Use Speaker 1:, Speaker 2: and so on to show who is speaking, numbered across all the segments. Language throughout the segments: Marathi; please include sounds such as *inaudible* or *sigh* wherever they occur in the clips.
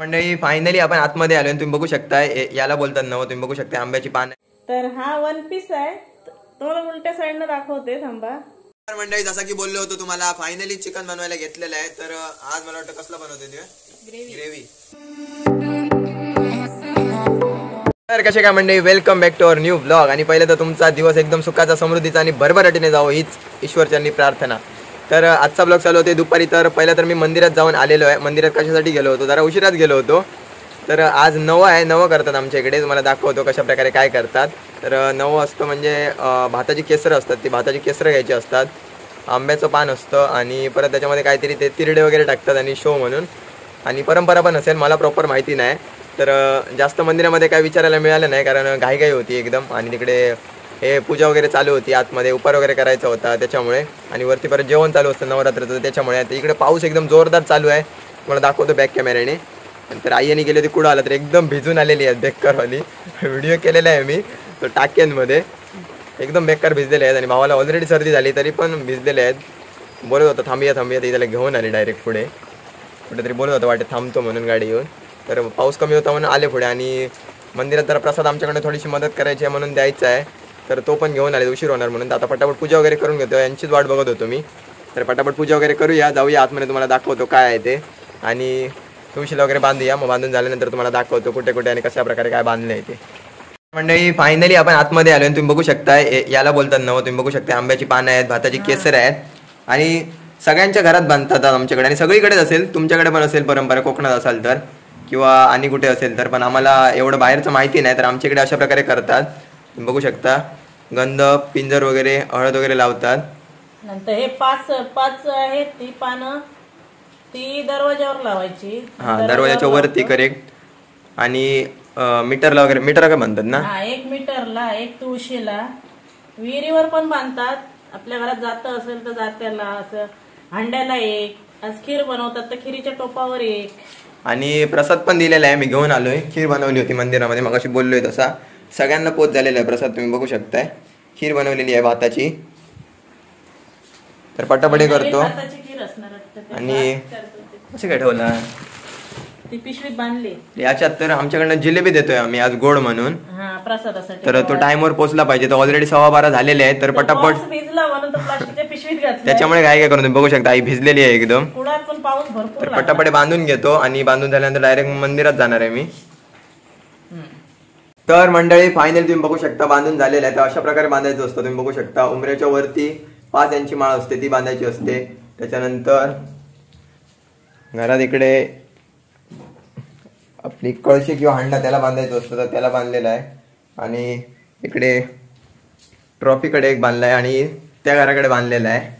Speaker 1: मंडळी फायनली आपण आतमध्ये आलो तुम्ही बघू शकताय ए- याला बोलतात नव तुम्ही बघू शकता आंब्याची पान.
Speaker 2: तर हा वन पीस आहे. तुम्हाला उलट्या साईडनं दाखवते थांबा.
Speaker 1: तर मंडळी जसं की बोललो होतो तुम्हाला फायनली चिकन बनवायला घेतलेलं आहे. तर आज मला वाटतं कसलं बनवते तुम्ही ग्रेव्ही तर कसे काय मंडळी welcome back to our new blog आणि पहिले तर तुमचा दिवस एकदम सुखाचा समृद्धीचा आणि भरभराटीने जावं हीच ईश्वरचरणी प्रार्थना. तर आजचा ब्लॉग चालू होते दुपारी. तर पहिला तर मी मंदिरात जाऊन आलेलो आहे. मंदिरात कशासाठी गेलो होतो? जरा उशिरात गेलो होतो. तर आज नवं आहे. नवं करतात आमच्या इकडे. तुम्हाला दाखवतो कशा प्रकारे काय करतात. तर नवं असतं म्हणजे भाताची केसरं असतात. ती भाताची केसरं घ्यायची असतात. आंब्याचं पान असतं आणि परत त्याच्यामध्ये काहीतरी ते तिरडे वगैरे टाकतात आणि शो म्हणून. आणि परंपरा पण असेल. मला प्रॉपर माहिती नाही. तर जास्त मंदिरामध्ये काय विचारायला मिळालं नाही. कारण घाईघाई होती एकदम. आणि तिकडे हे पूजा वगैरे चालू होती आतमध्ये उपार वगैरे करायचा होता त्याच्यामुळे. आणि वरती परत जेवण चालू असतं नवरात्राचं त्याच्यामुळे. आता इकडे पाऊस एकदम जोरदार चालू आहे. तुम्हाला दाखवतो बॅक कॅमेऱ्याने तर आईने गेली होती कुठं आलं तर एकदम भिजून आलेली आहे बेकारवाली. व्हिडिओ केलेला आहे मी तो टाक्यांमध्ये. एकदम बेकार भिजलेले आहेत आणि भावाला ऑलरेडी सर्दी झाली तरी पण भिजलेले आहेत. बोलत होता थांबूया थांबूया. ती त्याला घेऊन आले डायरेक्ट पुढे. कुठेतरी बोलत होता वाटे थांबतो म्हणून गाडी येऊन. तर पाऊस कमी होता म्हणून आले पुढे. आणि मंदिरात जरा प्रसाद आमच्याकडे थोडीशी मदत करायची आहे म्हणून द्यायचं आहे. तर तो पण घेऊन आले उशीर होणार म्हणून. तर आता पटापट पूजा वगैरे करून घेतो. यांचीच वाट बघत होतो मी. तर पटापट पूजा वगैरे करूया जाऊया. आतमध्ये तुम्हाला दाखवतो काय आहे ते. आणि तुळशीला वगैरे बांधूया. मग बांधून झाल्यानंतर तुम्हाला दाखवतो कुठे कुठे आणि कशा प्रकारे काय बांधलं आहे ते. मंडळी फायनली आपण आतमध्ये आलो तुम्ही बघू शकताय ए- याला बोलतात नवं. तुम्ही बघू शकता आंब्याची पानं आहेत भाताची केसर आहेत. आणि सगळ्यांच्या घरात बांधतात आमच्याकडे. आणि सगळीकडेच असेल तुमच्याकडे पण असेल परंपरा. कोकणात असाल तर किंवा आणि कुठे असेल तर. पण आम्हाला एवढं बाहेरचं माहिती नाही तर आमच्याकडे अशा प्रकारे करतात. तुम्ही बघू शकता. गंध पिंजर वगैरे हळद वगैरे लावतात.
Speaker 2: नंतर हे पाच पाच आहेत ती पानं. ती दरवाजावर लावायची.
Speaker 1: हा दरवाजाच्या वरती करेक्ट. आणि अं, मीटरला वगैरे मीटर काय म्हणतात ना?
Speaker 2: हा एक मीटरला एक तुळशीला. विहिरीवर पण बांधतात. आपल्या घरात जातं असेल तर जात्याला असं. हांड्याला एक आज खीर बनवतात तर खिरीच्या टोपावर एक.
Speaker 1: आणि प्रसाद पण दिलेला आहे मी घेऊन आलोय. खीर बनवली होती मंदिरामध्ये मग अशी बोललोय तसा. सगळ्यांना पोच झालेला आहे. प्रसाद तुम्ही बघू शकताय. खीर बनवलेली आहे भाताची. तर पटापटी करतो.
Speaker 2: भाताची खीर असणार वाटतं ते.
Speaker 1: आणि. कसं काय ठेवला
Speaker 2: ती पिशवीत बांधली.
Speaker 1: याच्यात तर आमच्याकडनं जिलेबी देतोय आम्ही आज गोड म्हणून.
Speaker 2: हा प्रसादासाठी
Speaker 1: तर तो टाइमवर पोहोचला पाहिजे. तर ऑलरेडी सव्वा बारा झालेले आहे तर पटापट त्याच्यामुळे काय काय करून तुम्ही बघू शकता. आई भिजलेली आहे एकदम.
Speaker 2: कुडात पण पाऊस भरपूर
Speaker 1: तर पटापट बांधून घेतो. आणि बांधून झाल्यानंतर डायरेक्ट मंदिरात जाणार आहे मी. तर मंडळी फायनल तुम्ही बघू शकता बांधून झालेलं आहे. तर अशा प्रकारे बांधायचं असतं. तुम्ही बघू शकता उमऱ्याच्या वरती पाच यांची माळ असते ती बांधायची असते. त्याच्यानंतर घरात इकडे आपली कळशी किंवा हांडा त्याला बांधायचं असतं तर त्याला बांधलेलं आहे. आणि इकडे ट्रॉफीकडे एक बांधलाय आणि त्या घराकडे बांधलेला आहे.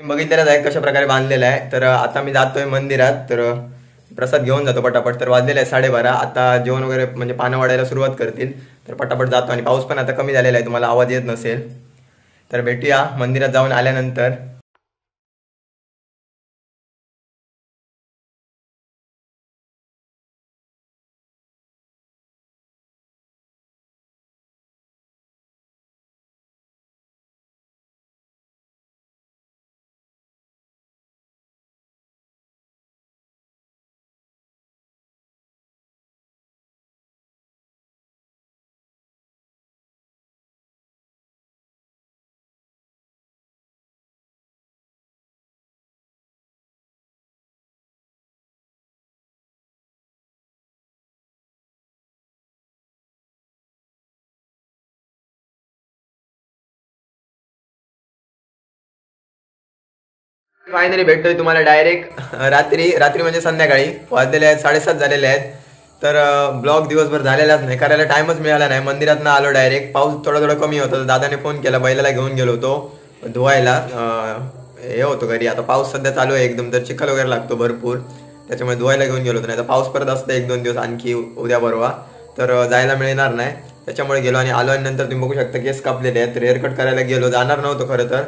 Speaker 1: बघितलेलं आहे कशा प्रकारे बांधलेला आहे. तर आता मी जातोय मंदिरात तर प्रसाद घेऊन जातो पटापट. तर वाजलेलं आहे साडेबारा. आता जेवण वगैरे म्हणजे पानं वाढायला सुरुवात करतील. तर पटापट जातो आणि पाऊस पण आता कमी झालेला आहे. तुम्हाला आवाज येत नसेल. तर भेटूया. मंदिरात जाऊन आल्यानंतर. फायनली भेटतोय तुम्हाला डायरेक्ट रात्री रात्री म्हणजे संध्याकाळी. वाजलेले आहेत साडेसात झालेले आहेत. तर ब्लॉग दिवसभर झालेलाच नाही करायला टाइमच मिळाला नाही. मंदिरात आलो डायरेक्ट पाऊस थोडा थोडा कमी होता. दादाने फोन केला बैलाला घेऊन गेलो होतो धुवायला. हे होतो घरी. आता पाऊस सध्या चालू आहे एकदम तर चिखल वगैरे लागतो भरपूर. त्याच्यामुळे धुवायला घेऊन गेलो होतो. नाही तर पाऊस परत असतं एक दोन दिवस आणखी उद्या परवा. तर जायला मिळणार नाही. त्याच्यामुळे गेलो आणि आलो आणि नंतर तुम्ही बघू शकता केस कापलेले आहेत. तर हेअरकट करायला गेलो. जाणार नव्हतो खरं तर.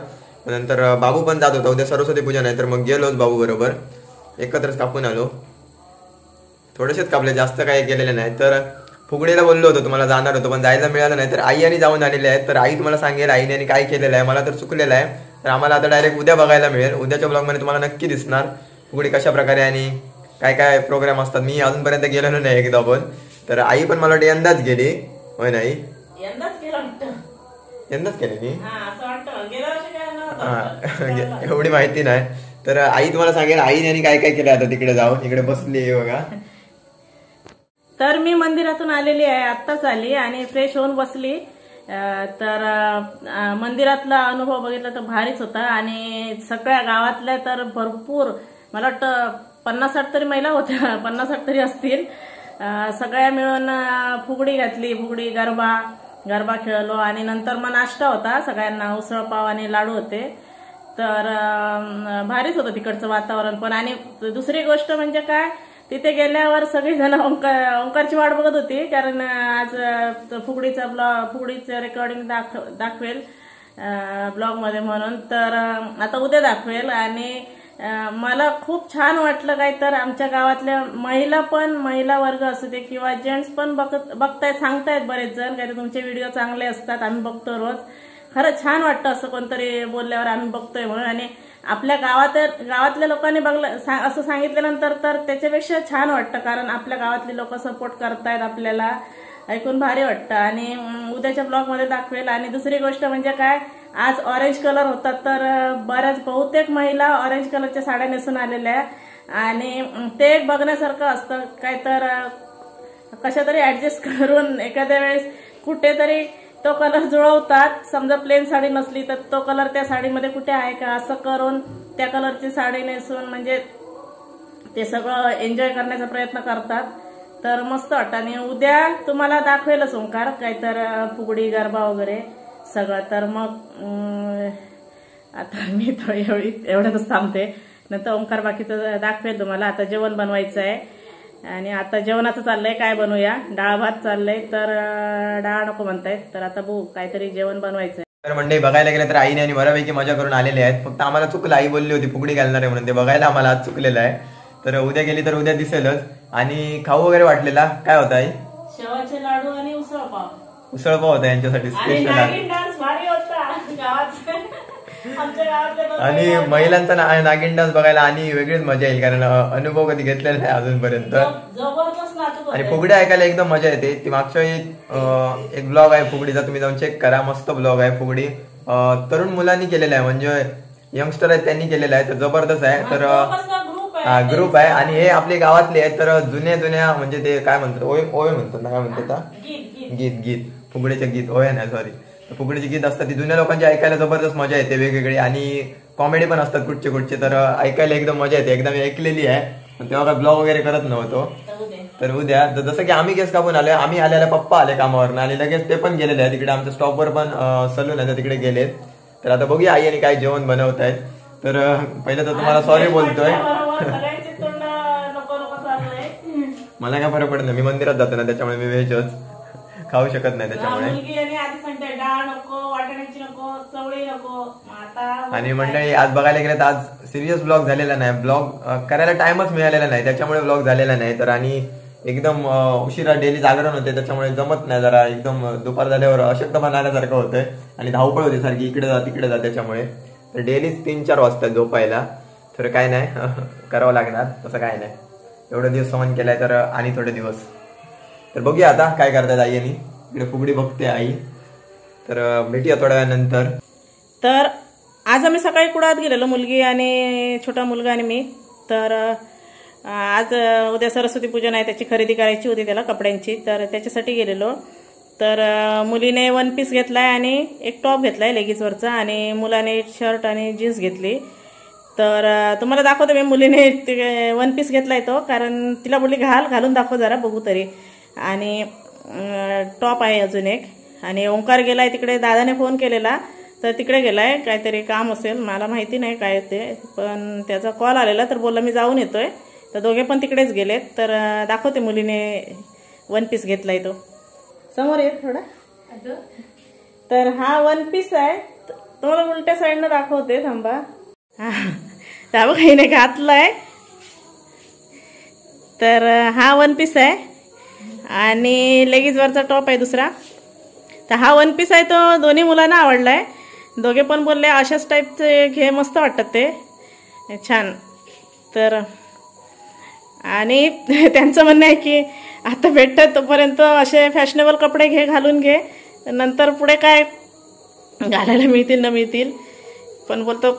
Speaker 1: नंतर बाबू पण जात होता. उद्या सरस्वती पूजन आहे तर मग गेलोच बाबू बरोबर. एकत्रच कापून आलो. थोडेसेच कापले जास्त काही केलेले नाही. तर फुगडीला बोललो होतो तुम्हाला जाणार होतो पण जायला मिळालं नाही. तर आई आणि जाऊन आलेले आहेत. तर आई तुम्हाला सांगेल आईने आणि काय केलेलं आहे. मला तर चुकलेलं आहे. तर आम्हाला आता डायरेक्ट उद्या बघायला मिळेल. उद्याच्या ब्लॉगमध्ये तुम्हाला नक्की दिसणार. फुगडी कशा प्रकारे आणि काय काय प्रोग्राम असतात. मी अजूनपर्यंत गेलेलो नाही एकदा पण. तर आई पण मला वाटतं यंदाच गेली. होय नाही?
Speaker 2: यंदाच केलं
Speaker 1: मी
Speaker 2: हा
Speaker 1: म्हणजे एवढी माहिती नाही. तर आई तुम्हाला सांगेल आई आणि काय काय केलं आता तिकडे जाऊन? इकडे बसली आहे बघा.
Speaker 2: तर मी मंदिरातून आलेली आहे आत्ताच आली आणि फ्रेश होऊन बसली. तर मंदिरातला अनुभव बघितला तर भारीच होता आणि सगळ्या गावातल्या तर भरपूर मला वाटतं पन्नास साठ तरी महिला होत्या पन्नास साठ तरी असतील. सगळ्या मिळून फुगडी घातली फुगडी गरबा. गरबा खेळलो आणि नंतर मग नाश्ता होता. सगळ्यांना उसळ पाव आणि लाडू होते. तर भारीच होतं तिकडचं वातावरण पण. आणि दुसरी गोष्ट म्हणजे काय तिथे गेल्यावर सगळीजण ओंकार ओंकारची वाट बघत होती. कारण आज फुगडीचा ब्लॉग फुगडीचं रेकॉर्डिंग दाख दाखवेल ब्लॉगमध्ये म्हणून. तर आता उद्या दाखवेल. आणि मला खूप छान वाटलं काय तर आमच्या गावातल्या महिला पण महिला वर्ग असू दे किंवा जेंट्स पण बघत बघतायत सांगतायत बरेच जण काय तुमचे व्हिडिओ चांगले असतात आम्ही बघतो रोज. खरंच छान वाटतं असं कोणतरी बोलल्यावर आम्ही बघतोय म्हणून. आणि आपल्या गावात गावातल्या लोकांनी बघलं सा- असं सांगितल्यानंतर तर त्याच्यापेक्षा छान वाटतं कारण आपल्या गावातली लोक सपोर्ट करतायत आपल्याला. ऐकून भारी वाटतं. आणि उद्याच्या ब्लॉगमध्ये दाखवेल. आणि दुसरी गोष्ट म्हणजे काय आज ऑरेंज कलर होता तर बऱ्याच बहुतेक महिला ऑरेंज कलरच्या साड्या नेसून आलेल्या आणि ते एक बघण्यासारखं असतं. काय तर कशा तरी ऍडजस्ट करून एखाद्या वेळेस कुठेतरी तो कलर जुळवतात. समजा प्लेन साडी नसली तर तो कलर त्या साडीमध्ये कुठे आहे का? असं करून त्या कलरची साडी नेसून म्हणजे ते सगळं एन्जॉय करण्याचा प्रयत्न करतात. तर मस्त वाटतं. आणि उद्या तुम्हाला दाखवेलच ओंकार काहीतर फुगडी गरबा वगैरे. सगळं. तर मग आता मी तर एवढी एवढ्यातच थांबते. नंतर ओंकार बाकीचं दाखवेल तुम्हाला. आता जेवण बनवायचं आहे. आणि आता जेवणाचं चाललंय काय बनवूया? डाळ भात चाललंय तर डाळ नको म्हणतायत. तर आता बघू काहीतरी जेवण बनवायचंय.
Speaker 1: तर मंडळी बघायला गेलं तर आईने आणि बऱ्यापैकी मजा करून आलेले आहेत. फक्त आम्हाला चुकलं आई बोलली होती फुगडी घालणार आहे म्हणून. ते बघायला आम्हाला आज चुकलेलं आहे. तर उद्या गेली तर उद्या दिसेलच. आणि खाऊ वगैरे वाटलेला? काय होता आई?
Speaker 2: शेवाचे लाडू आणि उसळ पाव.
Speaker 1: उसळ पाव होता यांच्यासाठी स्पेशल
Speaker 2: डान्स भारी होता. गावात.
Speaker 1: आणि. महिलांचा ना- नागिन डान्स बघायला आणि वेगळीच मजा येईल कारण अ, अनुभव कधी घेतलेला नाही अजूनपर्यंत.
Speaker 2: ज- जबरदस्त नाचत
Speaker 1: आणि
Speaker 2: होते
Speaker 1: फुगडी ऐकायला एकदम मजा येते. ती मागच्या वेळी अ, एक ब्लॉग आहे फुगडीचा तुम्ही जाऊन चेक करा मस्त ब्लॉग आहे फुगडी. अ, तरुण मुलांनी केलेला आहे म्हणजे यंगस्टर आहेत त्यांनी केलेला आहे तर जबरदस्त आहे. तर अ,
Speaker 2: ग्रुप आहे.
Speaker 1: ग्रुप आहे. आणि हे आपले गावातले आहेत तर जुन्या जुन्या म्हणजे ते काय म्हणतात ओय ओय म्हणतात ना काय म्हणतात?
Speaker 2: गीत गीत.
Speaker 1: गीत गीत. फुगडीचे गीत ओय नाही सॉरी फुगडीचे गीत असतात ती जुन्या लोकांची ऐकायला जबरदस्त मजा येते वेगवेगळी. आणि कॉमेडी पण असतात कुठचे कुठचे तर ऐकायला एकदम मजा येते. एकदा मी ऐकलेली आहे तेव्हा काय ब्लॉग वगैरे करत नव्हतो. तर उद्या. तर जसं की आम्ही केस कापून आलोय आम्ही आलेला पप्पा आले कामावरनं आणि लगेच ते पण गेलेले आहे तिकडे आमच्या स्टॉपवर पण सलून आहे तर तिकडे गेलेत. तर आता बघूया आई आणि काय जेवण बनवत आहेत तर पहिलं तर तुम्हाला सॉरी बोलतोय. मला काय फरक पडत नाही मी मंदिरात जातो ना त्याच्यामुळे मी व्हेजच खाऊ शकत नाही त्याच्यामुळे.
Speaker 2: मुलगी आणि आधी सांगते डाळ नको वाटाण्याची नको चवळी नको. मग आता
Speaker 1: आणि मंडळी आज बघायला गेलं तर आज सिरियस ब्लॉग झालेला नाही. ब्लॉग करायला टाइमच मिळालेला नाही. त्याच्यामुळे ब्लॉग झालेला नाही. तर आणि एकदम अं, उशिरा डेली जागरण होते. त्याच्यामुळे जमत नाही जरा. एकदम दुपार झाल्यावर अशक्तपणा आल्यासारखं होतंय. आणि धावपळ होते सारखी. इकडे जा तिकडे जा त्याच्यामुळे. तर डेलीच तीन चार वाजतात झोपायला. तर काय नाही. *laughs* करावं लागणार. तसं काय नाही. एवढे दिवस सहन केलाय तर आणि थोडे दिवस. तर बघूया आता काय करतात आई आणि इकडे फुगडी बघते आई. तर भेटूया थोड्या वेळानंतर.
Speaker 2: तर आज आम्ही सकाळी कुडात गेलेलो मुलगी आणि छोटा मुलगा आणि मी. तर आज उद्या सरस्वती पूजन आहे त्याची खरेदी करायची होती त्याला कपड्यांची. तर त्याच्यासाठी गेलेलो. तर मुलीने वन पीस घेतलाय आणि एक टॉप घेतलाय लेगीजवरचा आणि मुलाने शर्ट आणि जीन्स घेतली. तर तुम्हाला दाखवतो मी मुलीने *laughs* वन पीस घेतलाय तो कारण तिला बोलली घाल घालून दाखव जरा बघू तरी. आणि टॉप आहे अजून एक. आणि ओंकार गेलाय तिकडे दादाने फोन केलेला. तर तिकडे गेलाय काहीतरी काम असेल. मला माहिती नाही काय ते पण त्याचा कॉल आलेला तर बोलला मी जाऊन येतोय. तर दोघे पण तिकडेच गेलेत. तर दाखवते मुलीने वन पीस घेतलाय तो. समोर ये थोडा. तर हा वन पीस आहे. त- तुम्हाला उलट्या साईडनं दाखवते थांबा. हा. *laughs* बघा हिने घातलाय. तर अं, हा वन पीस आहे. आणि लेगीजवरचा टॉप आहे दुसरा. तर हा वन पीस आहे तो दोन्ही मुलांना आवडलाय. दोघे पण बोलले अशाच टाईपचे घे मस्त वाटतात ते. छान. तर आणि *laughs* त्यांचं म्हणणं आहे की आता भेटतं तोपर्यंत असे फॅशनेबल कपडे घे घालून घे. नंतर पुढे काय घालायला मिळतील न मिळतील. पण बोलतो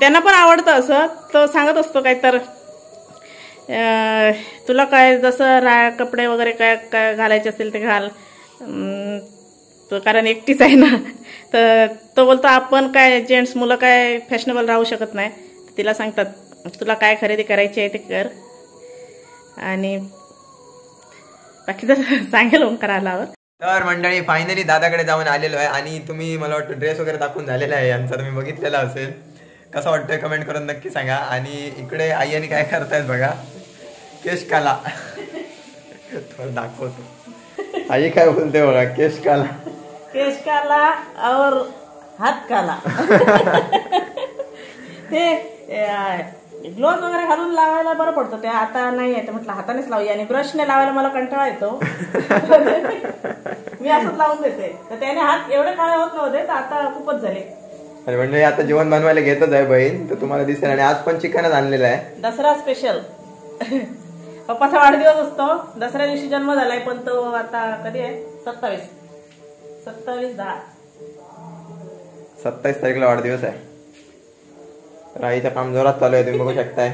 Speaker 2: त्यांना पण आवडतं असं. तो सांगत असतो काय तर तुला काय जसं रा कपडे वगैरे काय काय घालायचे असेल ते घाल. तो कारण एकटीच आहे ना. तर तो बोलतो आपण काय जेंट्स मुलं काय फॅशनेबल राहू शकत नाही. तिला सांगतात तुला काय खरेदी करायची आहे ते कर. आणि बाकीचं *laughs* सांगेल ओंकारालावर
Speaker 1: तर मंडळी फायनली दादाकडे जाऊन आलेलो आहे आणि तुम्ही मला वाटतं ड्रेस वगैरे दाखवून झालेला आहे यांचा तुम्ही बघितलेला असेल. कसं वाटतंय कमेंट करून नक्की सांगा. आणि इकडे आई आणि काय करतायत बघा. केश काला थोडं दाखवतो. आई काय बोलते बघा केश काला
Speaker 2: केश काला और हात काला ते ग्लोव्ह वगैरे घालून लावायला बरं पडतं. ते आता नाही आहे. म्हटलं हातानेच लावूया. आणि ब्रशने लावायला मला कंटाळा येतो. मी असंच लावून देते. तर त्याने हात एवढे काळे होत नव्हते तर आता खूपच झाले.
Speaker 1: आणि मंडळी आता जेवण बनवायला घेतच आहे बहीण तर तुम्हाला दिसेल. आणि आज पण चिकनच आणलेलं आहे.
Speaker 2: दसरा स्पेशल पप्पाचा वाढदिवस असतो. दसऱ्या दिवशी जन्म झालाय पण तो आता कधी आहे? सत्तावीस. सत्तावीस दहा.
Speaker 1: सत्तावीस तारीखला वाढदिवस आहे. तर आईचं काम जोरात चालू आहे तुम्ही बघू शकताय.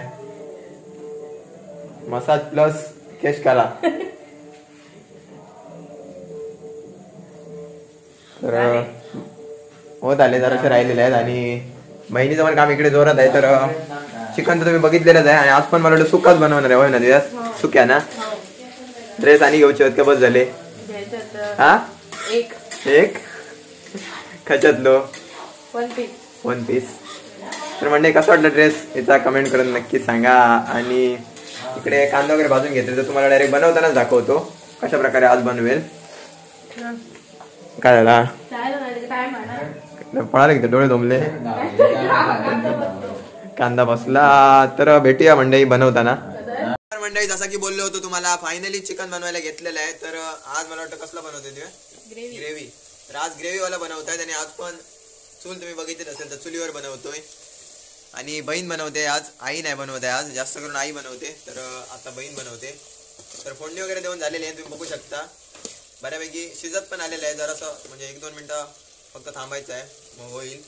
Speaker 1: मसाज प्लस केश काला. तर होत आले जरासे राहिलेले आहेत आणि बहिणीचं पण काम इकडे जोरात आहे तर चिकन तर तुम्ही बघितलेलंच आहे आणि आज पण मला वाटतं सुकाच बनवणार आहे होय ना दिवस सुक्या ना? ड्रेस आणि घेऊचे आहेत का बस झाले. हा?
Speaker 2: एक.
Speaker 1: एक? खच्यातलो
Speaker 2: वन पीस.
Speaker 1: One piece. तर म्हणजे कसं वाटलं ड्रेस? याचा कमेंट करून नक्की सांगा. आणि इकडे कांदा वगैरे भाजून घेतले तर तुम्हाला डायरेक्ट बनवतानाच दाखवतो. कशा प्रकारे आज बनवेल. काय झाला? पळाले किती डोळे दोमले? कांदा बसला. तर भेटूया मंडई बनवताना. मंडई जसा की बोललो होतो तुम्हाला फायनली चिकन बनवायला घेतलेलं आहे. तर आज मला वाटतं कसलं बनवतोय तुम्ही? ग्रेव्ही तर आज ग्रेव्ही वाला बनवतायत आणि आज पण चूल तुम्ही बघितली असेल तर चुलीवर बनवतोय. आणि बहीण बनवते आज आई नाही बनवते आज जास्त करून आई बनवते. तर आता बहीण बनवते. तर फोडणी वगैरे देऊन झालेली आहे तुम्ही बघू शकता. बऱ्यापैकी शिजत पण आलेलं आहे जरासं म्हणजे एक दोन मिनिटं फक्त थांबायचं आहे. मग होईल.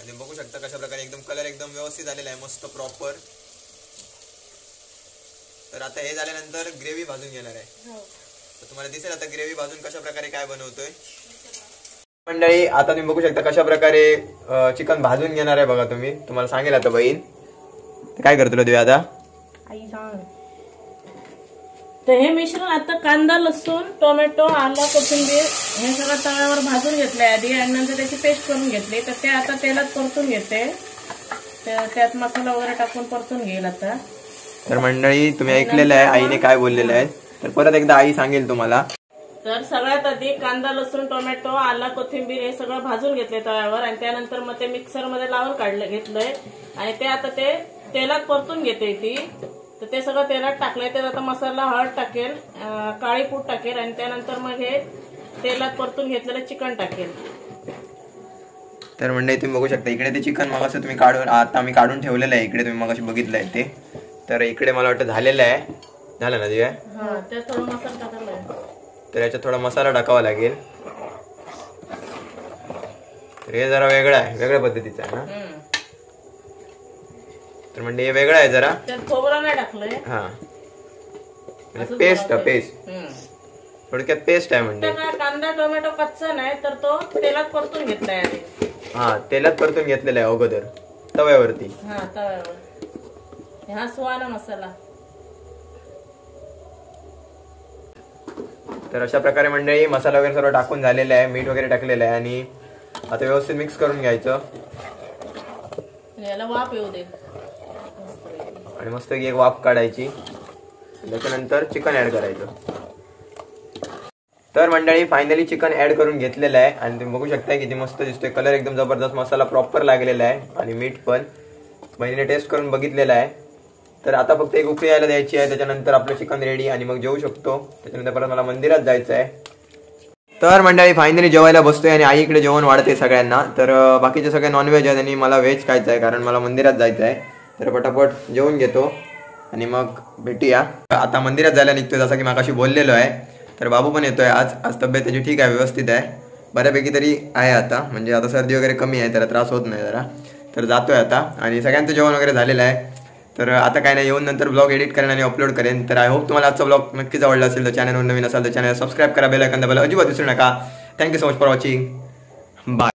Speaker 1: आणि बघू शकता कशा प्रकारे एकदम कलर एकदम व्यवस्थित आलेला आहे. मस्त प्रॉपर तर आता हे झाल्यानंतर ग्रेव्ही भाजून घेणार आहे. तर तुम्हाला दिसेल आता ग्रेव्ही भाजून कशा प्रकारे काय बनवतोय. मंडळी आता तुम्ही बघू शकता कशा प्रकारे चिकन भाजून घेणार आहे बघा तुम्ही. तुम्हाला सांगेल आता बहीण. काय करतो तुम्ही आता?
Speaker 2: तर हे मिश्रण आता कांदा लसूण टोमॅटो आलं कोथिंबीर हे सगळं तव्यावर भाजून घेतलंय आधी आणि नंतर त्याची पेस्ट करून घेतली. तर ते आता तेलात परतून घेते. तर त्यात मसाला वगैरे टाकून परतून घेईल आता.
Speaker 1: तर मंडळी तुम्ही ऐकलेलं आहे आईने काय बोललेलं आहे. तर परत एकदा आई सांगेल तुम्हाला.
Speaker 2: तर सगळ्यात आधी कांदा लसूण टोमॅटो आला कोथिंबीर हे सगळं भाजून घेतले तव्यावर आणि त्यानंतर मग ते मिक्सरमध्ये लावून काढलं घेतलंय. आणि ते आता ते तेलात परतून घेते ती. तर ते सगळं तेलात टाकलंय. त्यात आता मसाला हळद टाकेल अं, काळी पूड टाकेल आणि त्यानंतर मग हे तेलात परतून घेतलेलं चिकन टाकेल.
Speaker 1: तर मंडळी तुम्ही बघू शकता इकडे ते चिकन मग असं तुम्ही काढून आता मी काढून ठेवलेलं आहे. इकडे तुम्ही मग बघितलं आहे ते. तर इकडे मला वाटतं झालेलं आहे. झालं ना दिव्या?
Speaker 2: हा.
Speaker 1: तर याच्यात थोडा मसाला टाकावा लागेल. तर हे जरा वेगळं आहे वेगळ्या पद्धतीचं आहे ना. तर म्हणजे हे वेगळं आहे जरा.
Speaker 2: खोबरं नाही टाकलंय.
Speaker 1: हा. म्हणजे पेस्ट पेस्ट. थोडक्यात पेस्ट आहे म्हणजे.
Speaker 2: कांदा टोमॅटो कच्चा नाही तर तो तेलात परतून घेतलाय
Speaker 1: हा तेलात परतून घेतलेलं आहे अगोदर तव्यावरती.
Speaker 2: हा तव्यावर. हा सुवाना मसाला.
Speaker 1: तर अशा प्रकारे मंडळी मसाला वगैरे सर्व टाकून झालेलं आहे मीठ वगैरे टाकलेलं आहे आणि आता व्यवस्थित मिक्स करून घ्यायचं.
Speaker 2: याला वाफ येऊ दे.
Speaker 1: आणि मस्त एक वाफ काढायची. त्याच्यानंतर चिकन ऍड करायचं. तर मंडळी फायनली चिकन ऍड करून घेतलेलं आहे. आणि तुम्ही बघू शकताय किती मस्त दिसतोय. कलर एकदम जबरदस्त मसाला प्रॉपर लागलेला आहे. आणि मीठ पण. बहिणीने टेस्ट करून बघितलेलं आहे. तर आता फक्त एक उकळी यायला द्यायची आहे. त्याच्यानंतर आपलं चिकन रेडी आणि मग जेवू शकतो. त्याच्यानंतर परत मला मंदिरात जायचं आहे. तर मंडळी फायनली जेवायला बसतोय आणि आई इकडे जेवण वाढते सगळ्यांना. तर बाकीचे सगळे नॉनव्हेज आहेत आणि मला व्हेज खायचं आहे. कारण मला मंदिरात जायचं आहे. तर पटापट जेवून घेतो आणि मग भेटूया. आता मंदिरात जायला निघतोय जसं की मागाशी बोललेलो आहे. तर बाबू पण येतोय आज. आज तब्येत त्याची ठीक आहे व्यवस्थित आहे. बऱ्यापैकी तरी आहे आता. म्हणजे आता सर्दी वगैरे कमी आहे त्याला त्रास होत नाही जरा. तर जातोय आता. आणि सगळ्यांचं जेवण वगैरे झालेलं आहे. तर आता काय नाही येऊन नंतर ब्लॉग एडिट करेन आणि अपलोड करेन. तर आय होप तुम्हाला आजचा ब्लॉग नक्कीच आवडला असेल तर चॅनलवर नवीन असाल तर चॅनल सबस्क्राईब करा बेल ऐकून अजिबात विसरू नका. Thank you so much for watching bye